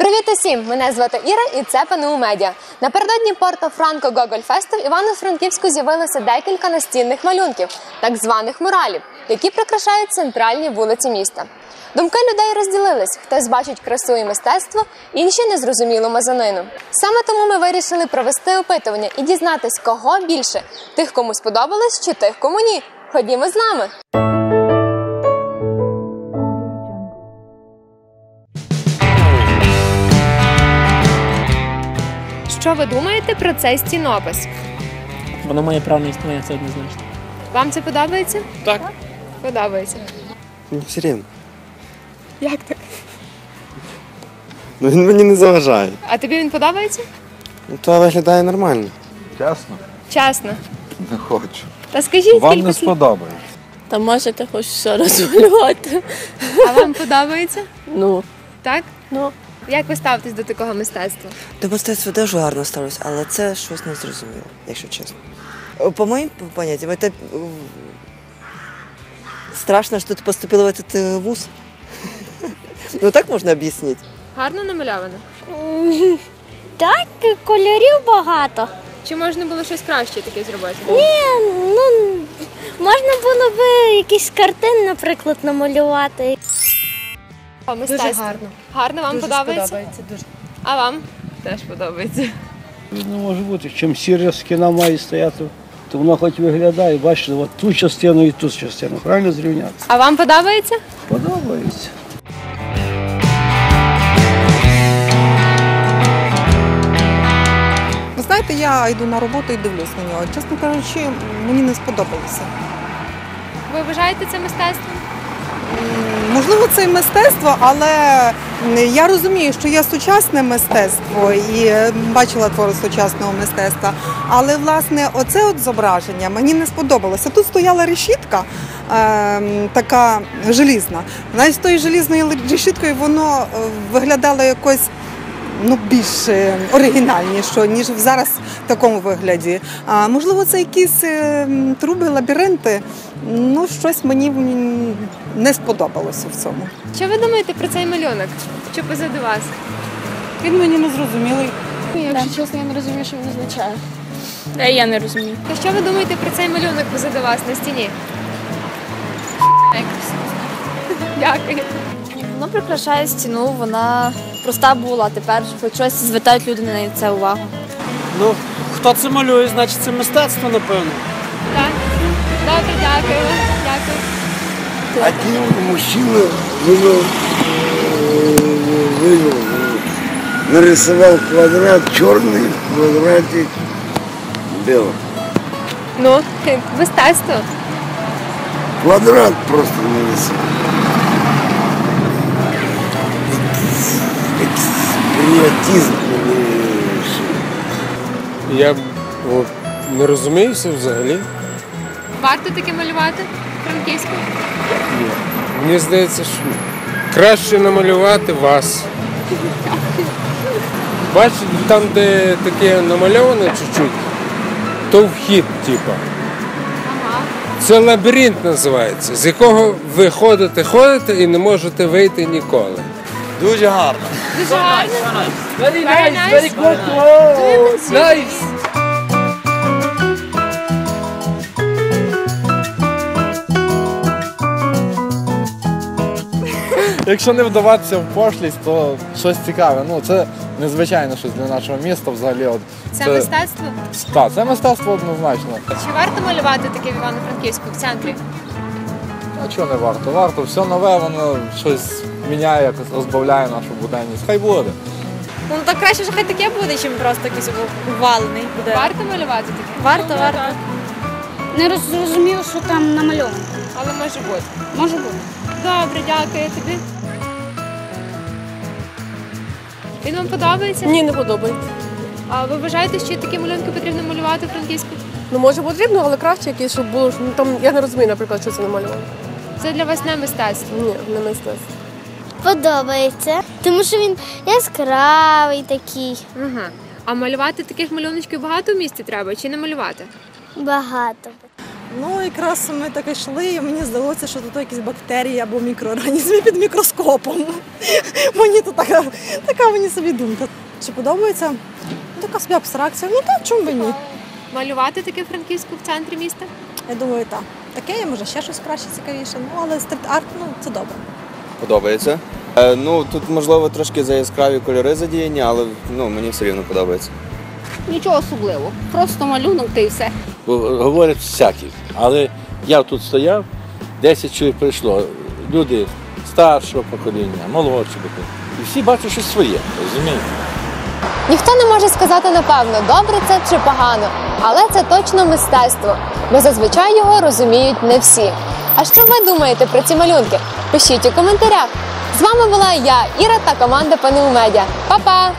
Привіт усім! Мене звати Іра і це ПНУ Медіа. Напередодні Порто Франко Гоголь Фесту в Івано-Франківську з'явилося декілька настінних малюнків, так званих муралів, які прикрашають центральні вулиці міста. Думки людей розділились: хтось бачить красу і мистецтво, інші незрозумілу мазанину. Саме тому ми вирішили провести опитування і дізнатись, кого більше тих, кому сподобалось, чи тих, кому ні. Ходімо з нами. Що ви думаєте про цей стінопис? Воно має право на існування, це однозначно. Вам це подобається? Так. Подобається. Ну, все рівно. Як так? Ну він мені не заважає. А тобі він подобається? Ну, то виглядає нормально. Чесно, Чесно. не хочу. Та скажіть, Вам скільки не слів. сподобається. Та можете хоч все розмалювати. А вам подобається? Ну, Так? ну. Як ви ставитесь до такого мистецтва? До мистецтва дуже гарно ставлюся, але це щось не зрозуміло, якщо чесно. Е, По моїм поняттям, це е, страшно, що ти поступила в е, вуз. Ну так можна об'яснити. Гарно намальовано? Так, кольорів багато. Чи можна було щось краще таке зробити? Ні, ну можна було би якісь картини, наприклад, намалювати. О, мистецтво. гарно. Гарно вам подобається? дуже. А вам? Теж подобається. Не може бути. Чим сіра скіна має стояти, то воно хоч виглядає, бачите, от ту частину і ту частину. Правильно зрівняти? А вам подобається? Подобається. Ви знаєте, я йду на роботу і дивлюсь на нього. Чесно кажучи, мені не сподобалося. Ви вважаєте це мистецтвом? Можливо, це і мистецтво, але я розумію, що є сучасне мистецтво і е, бачила твори сучасного мистецтва. Але власне оце от зображення мені не сподобалося. Тут стояла решітка. е, Така желізна. Навіть з тою желізною решіткою воно е, виглядало якось ну, більш е, оригінальніше, ніж зараз в такому вигляді. А можливо, це якісь е, труби, лабіринти. Ну, щось мені не сподобалося в цьому. Що ви думаєте про цей малюнок? Що позаду вас? Він мені не зрозумілий. Якщо чесно, я не розумію, що він означає. Та я не розумію. Та що ви думаєте про цей малюнок позаду вас на стіні? Дякую. Воно прикрашає стіну, вона проста була, а тепер хоч щось звертають люди на це увагу. Ну, хто це малює, значить це мистецтво, напевно. Так. Добре, дякую. Дякую. Один мужчина вывел, вывел, нарисовал квадрат черный, в квадрате белый. Ну, мистецтво. Квадрат просто нарисовал. Что? Я от, не розуміюся взагалі. Варто таке малювати франківську? Мені здається, що краще намалювати вас. Бачите, там, де таке намальоване чуть-чуть, то вхід, типа. Це лабіринт називається, з якого ви ходите, ходите і не можете вийти ніколи. Дуже гарно. Дуже гарно. Very nice, very good. Oh, nice. Якщо не вдаватися в пошлість, то щось цікаве. Ну це незвичайно щось для нашого міста взагалі. От, Це мистецтво. Так, це мистецтво однозначно. Чи варто малювати таке в Івано-Франківську в центрі? А чого не варто? Варто, все нове, воно щось міняє, якось розбавляє нашу буденність. Хай буде. Ну так краще ж хай таке буде, чим просто якийсь увалений буде. Варто малювати таке? Варто, варто. Не розумію, що там намальовано. Але може бути. Може бути. Добре, дякую тобі. Він вам подобається? Ні, не подобається. А ви вважаєте, що такі малюнки потрібно малювати в Франківську? Ну може потрібно, але краще якийсь, щоб було. Ну там я не розумію, наприклад, що це намалювано. Це для вас не мистецтво. Ні, не мистецтво. Подобається, тому що він яскравий такий, Ага. А малювати таких малюночків багато в місті треба чи не малювати? багато. Ну, якраз ми так йшли, і мені здалося, що тут якісь бактерії або мікроорганізми під мікроскопом. мені то така, така мені собі думка. Чи подобається? Така собі абстракція. Ну так, чому би ні? Малювати таке Франківську в центрі міста? Я думаю, так. Таке, може ще щось краще цікавіше. Ну, але стріт-арт, ну, це добре. Подобається. Е, ну, тут, можливо, трошки за яскраві кольори задіяні, але ну, мені все рівно подобається. Нічого особливого. Просто малюнок та й все. Бо говорять всякі. Але я тут стояв, 10 чоловік прийшло. Люди старшого покоління, молодшого покоління. І всі бачать щось своє, розумієте? Ніхто не може сказати напевно, добре це чи погано, але це точно мистецтво, бо зазвичай його розуміють не всі. А що ви думаєте про ці малюнки? Пишіть у коментарях. З вами була я, Іра та команда Медіа. Па-па!